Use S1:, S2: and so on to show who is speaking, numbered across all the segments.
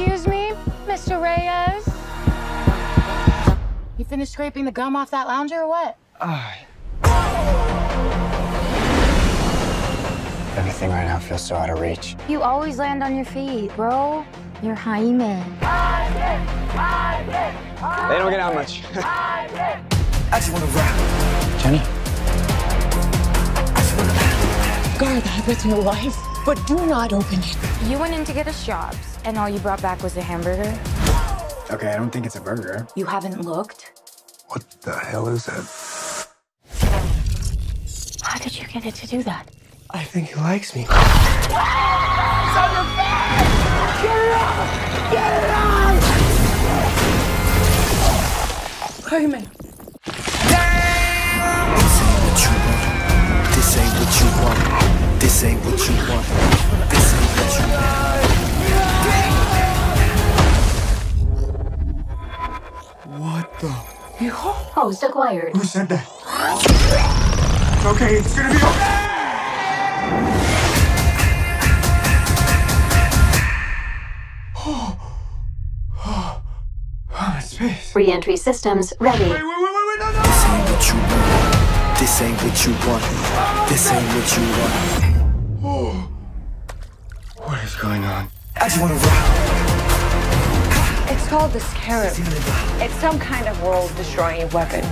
S1: Excuse me, Mr. Reyes? You finished scraping the gum off that lounger or what?
S2: Everything right now feels so out of reach.
S1: You always land on your feet, bro. You're Jaime.
S2: They don't get out much.
S3: I just wanna rock.
S2: Jenny?
S4: Guard that with your life, but do not open it.
S1: You went in to get us jobs, and all you brought back was a hamburger?
S2: Okay, I don't think it's a burger.
S1: You haven't looked?
S5: What the hell is that?
S1: How did you get it to do that?
S5: I think he likes me.
S4: Jaime.
S3: This ain't what you want. This ain't what you want. This What the?
S1: Oh, Host acquired.
S5: Who said that? Okay, it's gonna be okay. Oh, I'm in space.
S1: Re-entry systems ready.
S5: Wait, wait, wait, wait, wait, no, no!
S3: This ain't what you want. This ain't what you want. This ain't what you want.
S5: Oh. What is going on?
S3: I just wanna rock.
S6: It's called the Scarab. It's some kind of world-destroying weapon.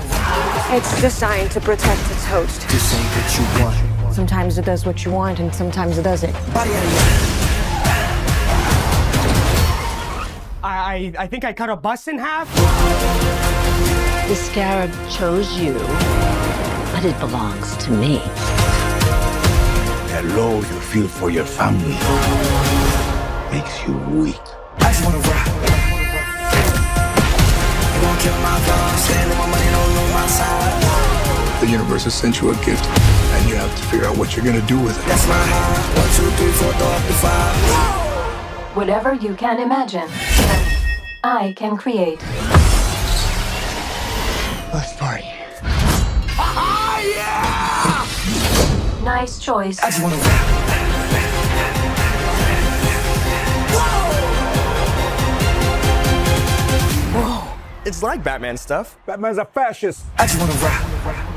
S6: It's designed to protect its host.
S3: This ain't what you want.
S6: Sometimes it does what you want, and sometimes it doesn't.
S3: Body out of here.
S7: I, I think I cut a bus in half.
S4: The scarab chose you, but it belongs to me.
S5: That low you feel for your family makes you weak.
S3: I just wanna rock.
S5: Universe has sent you a gift, and you have to figure out what you're gonna do with it.
S3: That's my high. One, two, three, four, throw up to five.
S1: Whatever you can imagine, I can create.
S5: Let's party.
S1: Ah, nice choice.
S3: I just wanna rock.
S7: It's like Batman stuff.
S5: Batman's a fascist.
S3: I just wanna rock.